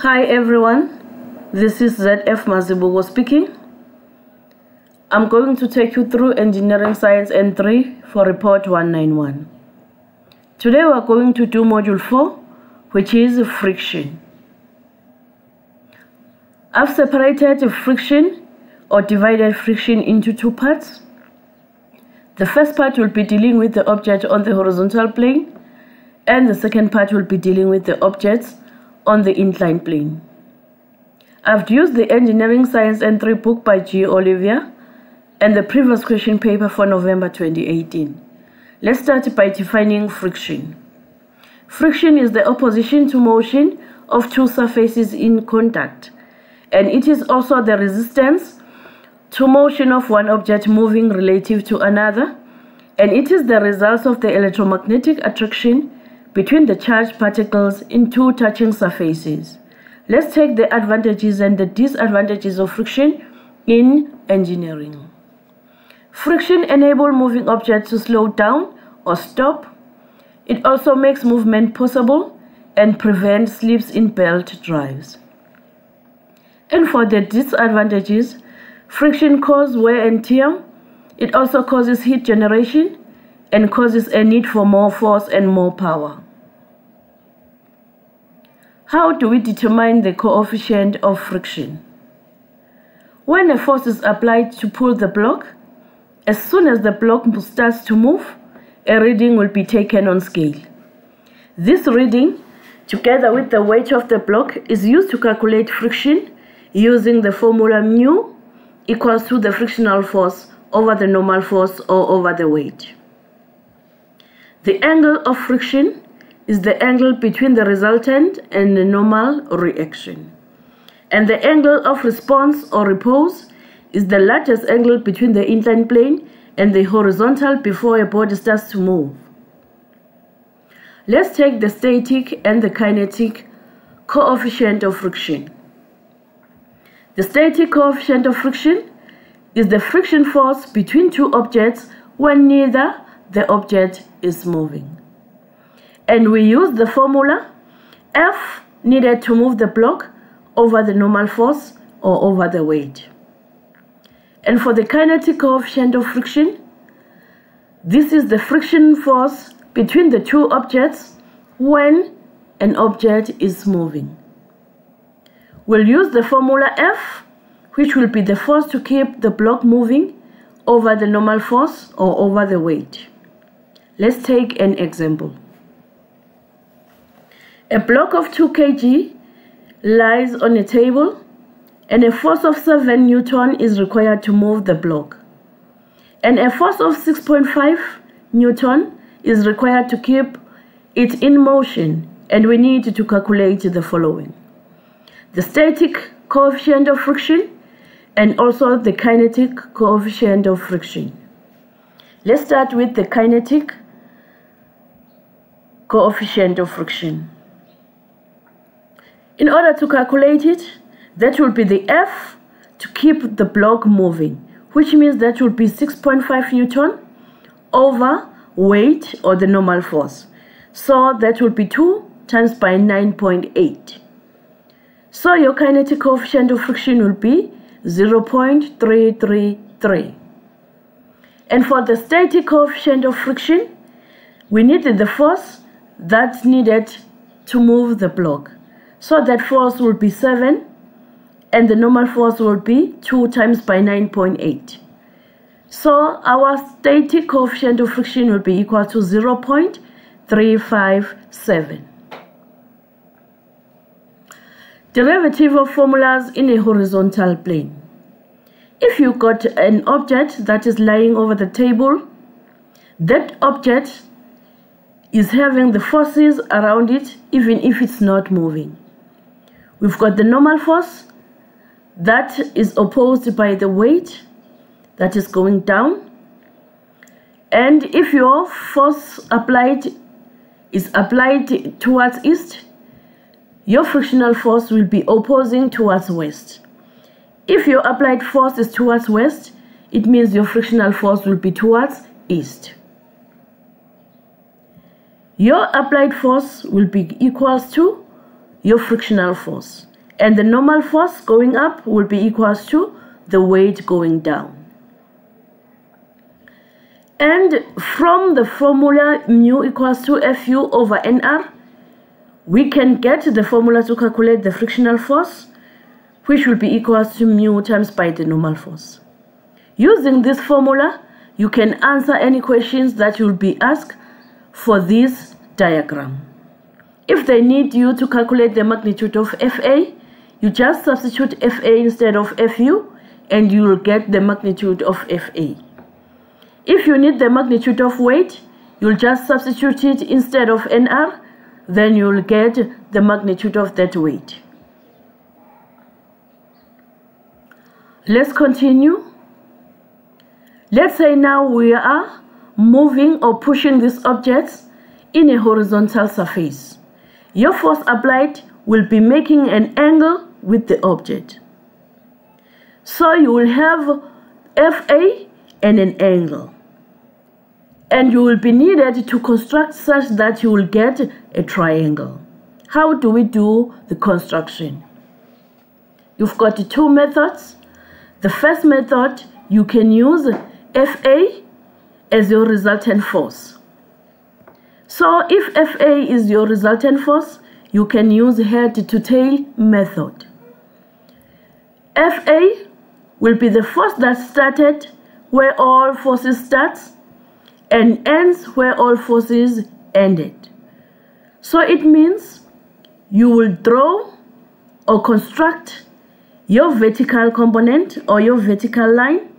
Hi everyone, this is ZF Mazibuko speaking. I'm going to take you through Engineering Science N3 for Report 191. Today we're going to do Module 4, which is friction. I've separated friction or divided friction into two parts. The first part will be dealing with the object on the horizontal plane and the second part will be dealing with the objects on the inclined plane. I've used the Engineering Science N3 book by G. Olivier and the previous question paper for November 2018. Let's start by defining friction. Friction is the opposition to motion of two surfaces in contact, and it is also the resistance to motion of one object moving relative to another, and it is the result of the electromagnetic attraction between the charged particles in two touching surfaces. Let's take the advantages and the disadvantages of friction in engineering. Friction enables moving objects to slow down or stop. It also makes movement possible and prevents slips in belt drives. And for the disadvantages, friction causes wear and tear. It also causes heat generation and causes a need for more force and more power. How do we determine the coefficient of friction? When a force is applied to pull the block, as soon as the block starts to move, a reading will be taken on scale. This reading, together with the weight of the block, is used to calculate friction using the formula mu equals to the frictional force over the normal force or over the weight. The angle of friction is the angle between the resultant and the normal reaction. And the angle of response or repose is the largest angle between the inclined plane and the horizontal before a body starts to move. Let's take the static and the kinetic coefficient of friction. The static coefficient of friction is the friction force between two objects when neither the object is moving and we use the formula F needed to move the block over the normal force or over the weight. And for the kinetic coefficient of friction, this is the friction force between the two objects when an object is moving. We'll use the formula F, which will be the force to keep the block moving over the normal force or over the weight. Let's take an example. A block of 2 kg lies on a table and a force of 7 newton is required to move the block. And a force of 6.5 newton is required to keep it in motion and we need to calculate the following. The static coefficient of friction and also the kinetic coefficient of friction. Let's start with the kinetic coefficient of friction. In order to calculate it, that will be the F to keep the block moving, which means that will be 6.5 Newton over weight or the normal force. So that will be 2 times by 9.8. So your kinetic coefficient of friction will be 0.333. And for the static coefficient of friction, we needed the force that's needed to move the block. So that force will be 7 and the normal force will be 2 times by 9.8. So our static coefficient of friction will be equal to 0 0.357. Derivative of formulas in a horizontal plane. If you got an object that is lying over the table, that object is having the forces around it even if it's not moving. We've got the normal force that is opposed by the weight that is going down. And if your force applied is applied towards east, your frictional force will be opposing towards west. If your applied force is towards west, it means your frictional force will be towards east. Your applied force will be equals to your frictional force. And the normal force going up will be equals to the weight going down. And from the formula mu equals to Fu over Nr, we can get the formula to calculate the frictional force, which will be equals to mu times by the normal force. Using this formula, you can answer any questions that you'll be asked for this diagram. If they need you to calculate the magnitude of Fa, you just substitute Fa instead of Fu and you will get the magnitude of Fa. If you need the magnitude of weight, you'll just substitute it instead of Nr, then you'll get the magnitude of that weight. Let's continue. Let's say now we are moving or pushing these objects in a horizontal surface. Your force applied will be making an angle with the object. So you will have FA and an angle. And you will be needed to construct such that you will get a triangle. How do we do the construction? You've got two methods. The first method, you can use FA as your resultant force. So if FA is your resultant force, you can use head to tail method. FA will be the force that started where all forces start and ends where all forces ended. So it means you will draw or construct your vertical component or your vertical line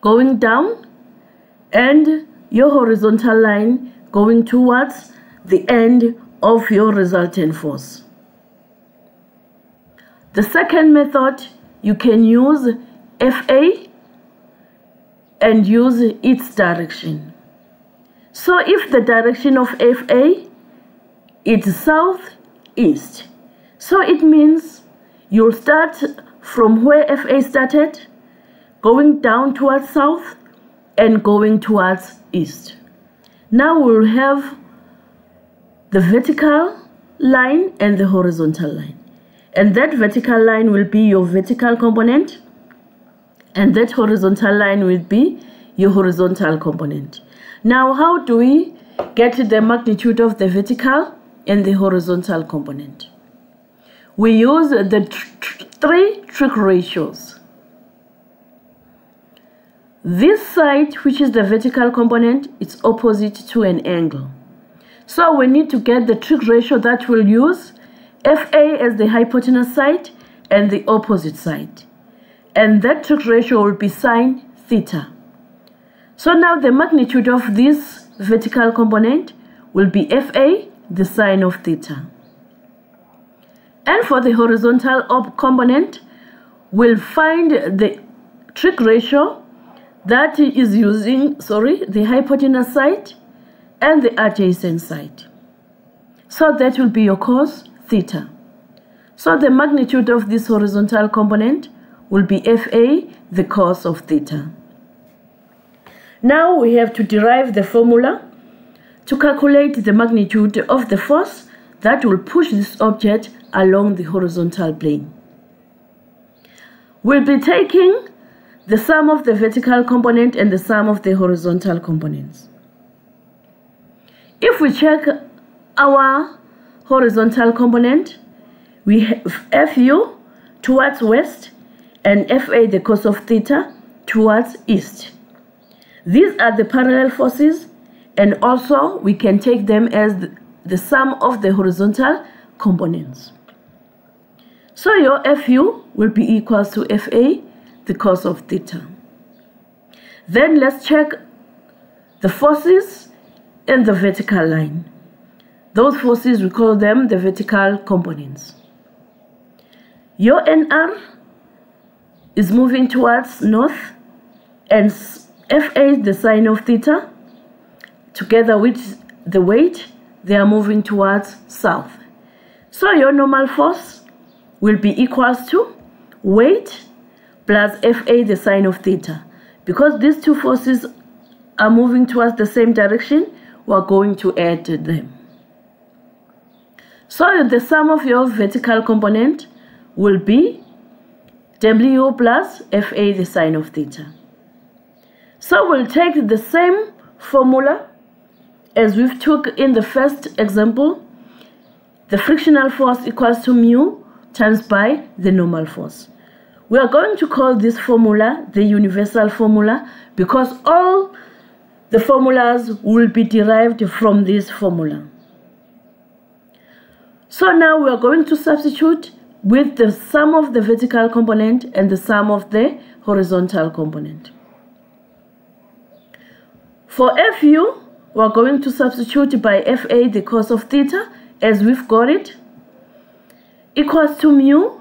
going down and your horizontal line going towards the end of your resultant force. The second method, you can use FA and use its direction. So if the direction of FA is southeast, so it means you'll start from where FA started going down towards south and going towards east. Now we'll have the vertical line and the horizontal line. And that vertical line will be your vertical component and that horizontal line will be your horizontal component. Now how do we get the magnitude of the vertical and the horizontal component? We use the tr three trig ratios. This side, which is the vertical component, is opposite to an angle. So we need to get the trig ratio that we'll use, FA as the hypotenuse side and the opposite side. And that trig ratio will be sine theta. So now the magnitude of this vertical component will be FA, the sine of theta. And for the horizontal component, we'll find the trig ratio that is using, sorry, the hypotenuse side and the adjacent side. So that will be your cos theta. So the magnitude of this horizontal component will be Fa, the cos of theta. Now we have to derive the formula to calculate the magnitude of the force that will push this object along the horizontal plane. We'll be taking the sum of the vertical component and the sum of the horizontal components. If we check our horizontal component, we have Fu towards west and Fa the cos of theta towards east. These are the parallel forces and also we can take them as the, the sum of the horizontal components. So your Fu will be equal to Fa the cos of theta. Then let's check the forces in the vertical line. Those forces, we call them the vertical components. Your NR is moving towards north and FA is the sine of theta. Together with the weight, they are moving towards south. So your normal force will be equals to weight plus Fa the sine of theta. Because these two forces are moving towards the same direction, we're going to add them. So the sum of your vertical component will be W plus FA the sine of theta. So we'll take the same formula as we've took in the first example. The frictional force equals to mu times by the normal force. We are going to call this formula the universal formula because all the formulas will be derived from this formula. So now we are going to substitute with the sum of the vertical component and the sum of the horizontal component. For FU, we are going to substitute by FA the cos of theta as we've got it equals to mu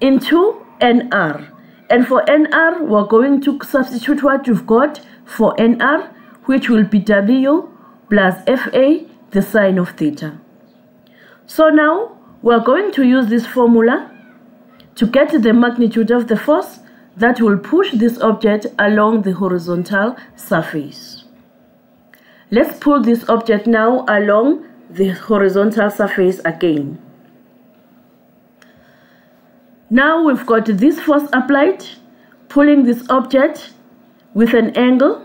into NR. And for NR, we're going to substitute what you've got for NR, which will be W plus FA, the sine of theta. So now, we're going to use this formula to get the magnitude of the force that will push this object along the horizontal surface. Let's pull this object now along the horizontal surface again. Now we've got this force applied, pulling this object with an angle.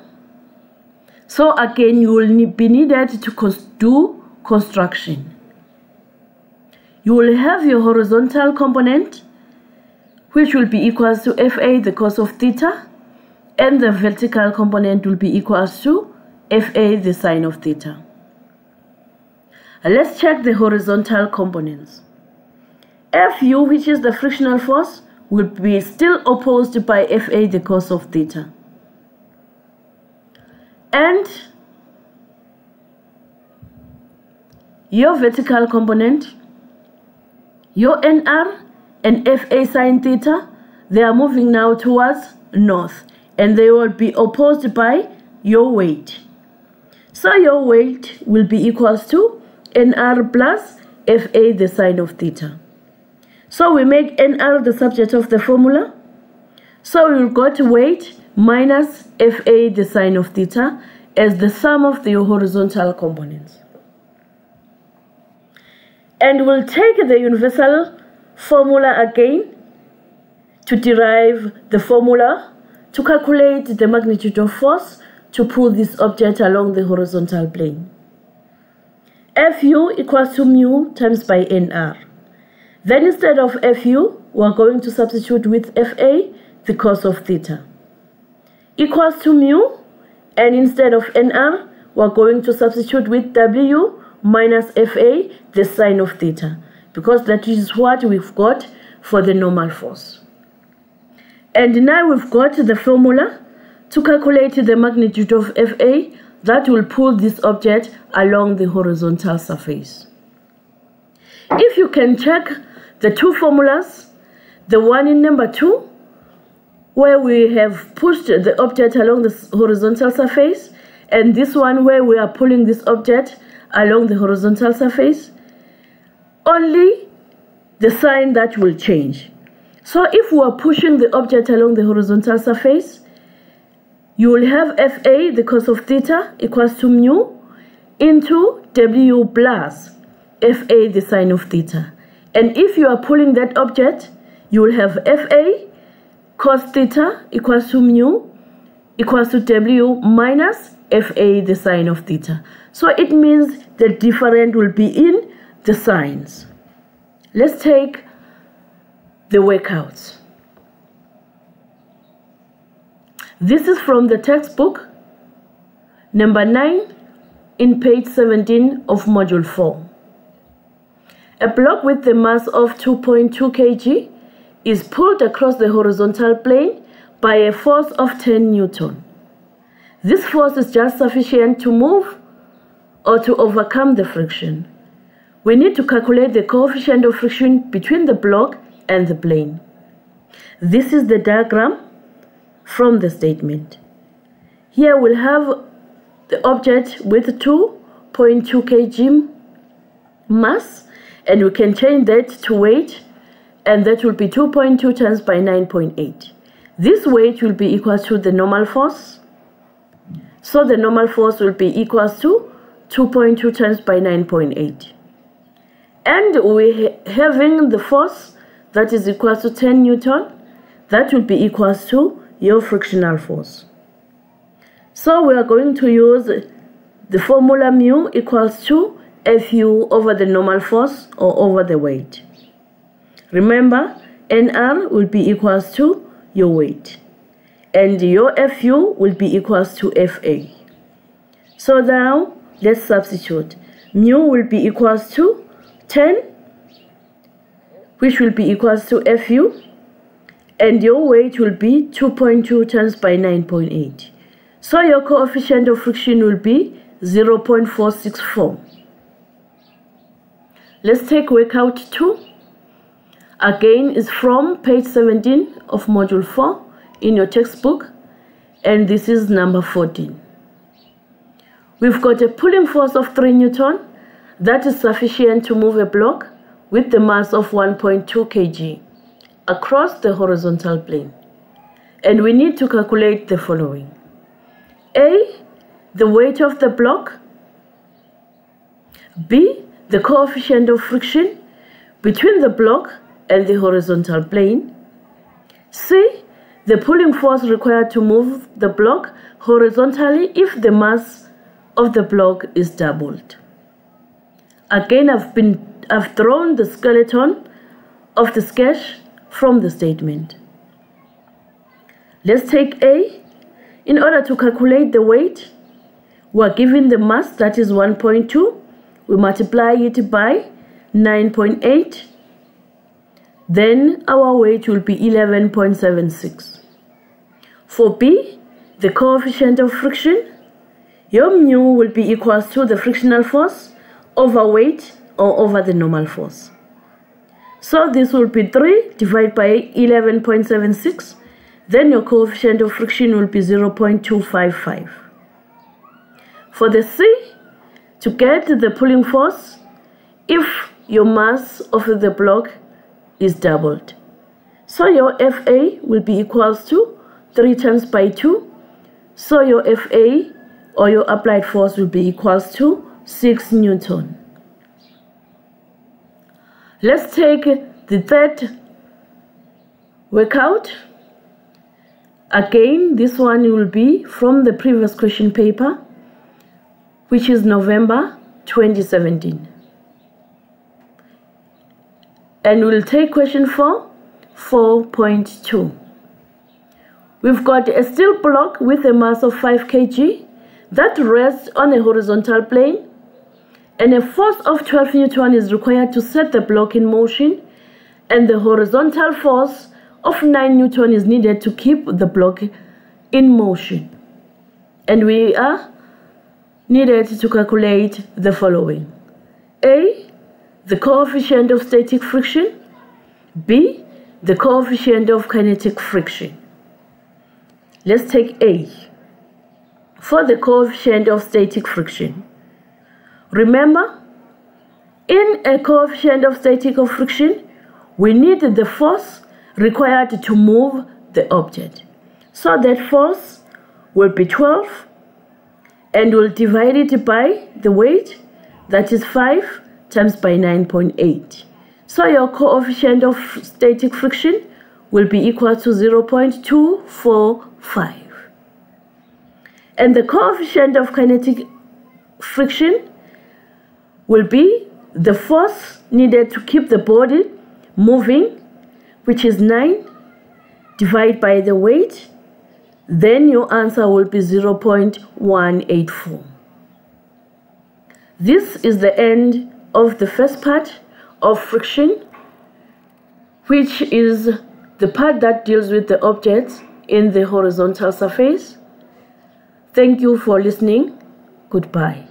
So again, you will be needed to do construction. You will have your horizontal component, which will be equals to Fa, the cos of theta, and the vertical component will be equals to Fa, the sine of theta. Let's check the horizontal components. Fu, which is the frictional force, will be still opposed by Fa, the cos of theta. And your vertical component, your NR and Fa sine theta, they are moving now towards north and they will be opposed by your weight. So your weight will be equals to NR plus Fa the sine of theta. So we make NR the subject of the formula. So we got weight minus Fa the sine of theta as the sum of the horizontal components. And we'll take the universal formula again to derive the formula to calculate the magnitude of force to pull this object along the horizontal plane. Fu equals to mu times by nr. Then instead of Fu, we're going to substitute with Fa, the cos of theta. Equals to mu, and instead of Nr, we're going to substitute with W minus Fa, the sine of theta, because that is what we've got for the normal force. And now we've got the formula to calculate the magnitude of Fa that will pull this object along the horizontal surface. If you can check the two formulas, the one in number two, where we have pushed the object along the horizontal surface, and this one where we are pulling this object along the horizontal surface, only the sign that will change. So if we are pushing the object along the horizontal surface, you will have Fa, the cos of theta, equals to mu into W plus Fa, the sine of theta. And if you are pulling that object, you will have Fa cos theta equals to mu equals to W minus Fa, the sine of theta. So it means the different will be in the signs. Let's take the workouts. This is from the textbook, number 9 in page 17 of module 4. A block with the mass of 2.2 kg is pulled across the horizontal plane by a force of 10 newton. This force is just sufficient to move or to overcome the friction. We need to calculate the coefficient of friction between the block and the plane. This is the diagram from the statement. Here we'll have the object with 2.2 kg mass and we can change that to weight and that will be 2.2 times by 9.8 this weight will be equal to the normal force. So the normal force will be equal to 2.2 times by 9.8 and we having the force that is equal to 10 newton that will be equals to your frictional force. So we are going to use the formula mu equals to Fu over the normal force or over the weight. Remember, Nr will be equals to your weight. And your Fu will be equals to Fa. So now, let's substitute. Mu will be equals to 10, which will be equals to Fu. And your weight will be 2.2 times by 9.8. So your coefficient of friction will be 0.464. Let's take workout 2. Again, is from page 17 of module 4 in your textbook. And this is number 14. We've got a pulling force of 3 Newton that is sufficient to move a block with the mass of 1.2 kg across the horizontal plane. And we need to calculate the following. A. The weight of the block. B the coefficient of friction between the block and the horizontal plane. C. The pulling force required to move the block horizontally if the mass of the block is doubled. Again, I've been I've drawn the skeleton of the sketch from the statement. Let's take A. In order to calculate the weight, we are given the mass that is 1.2 we multiply it by 9.8 then our weight will be 11.76 for B the coefficient of friction your mu will be equals to the frictional force over weight or over the normal force. So this will be 3 divided by 11.76 then your coefficient of friction will be 0.255 for the C to get the pulling force if your mass of the block is doubled. So your FA will be equals to 3 times by 2. So your FA or your applied force will be equals to 6 Newton. Let's take the third workout. Again, this one will be from the previous question paper which is November 2017. And we'll take question 4, 4.2. We've got a steel block with a mass of 5 kg that rests on a horizontal plane and a force of 12 Newton is required to set the block in motion and the horizontal force of 9 Newton is needed to keep the block in motion. And we are needed to calculate the following. A. The coefficient of static friction. B. The coefficient of kinetic friction. Let's take A. For the coefficient of static friction. Remember, in a coefficient of static friction, we need the force required to move the object. So that force will be 12 and we'll divide it by the weight that is 5 times by 9.8 so your coefficient of static friction will be equal to 0.245 and the coefficient of kinetic friction will be the force needed to keep the body moving which is 9 divided by the weight then your answer will be 0.184. This is the end of the first part of friction, which is the part that deals with the objects in the horizontal surface. Thank you for listening. Goodbye.